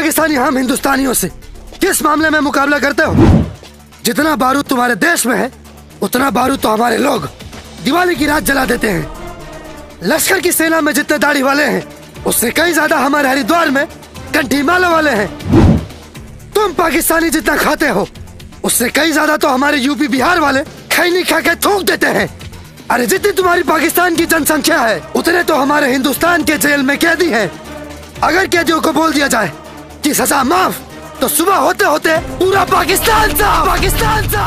पाकिस्तानी हम हिंदुस्तानियों से किस मामले में मुकाबला करते हो? जितना बारूद तुम्हारे देश में है, उतना बारूद तो हमारे लोग दिवाली की रात जला देते हैं। लश्कर की सेना में जितने दाढ़ी वाले हैं, उससे कई ज़्यादा हमारे हरिद्वार में कंठी माला वाले हैं। तुम पाकिस्तानी जितना खाते हो, उससे कई ज़्यादा तो हमारे यूपी बिहार वाले खैनी खा के थूक देते हैं। अरे जितनी तुम्हारी पाकिस्तान की जनसंख्या है, उतने तो हमारे हिंदुस्तान के जेल में कैदी हैं। अगर कैदियों को बोल दिया जाए कि सजा माफ़। तो सुबह होते होते पूरा पाकिस्तान था पाकिस्तान सा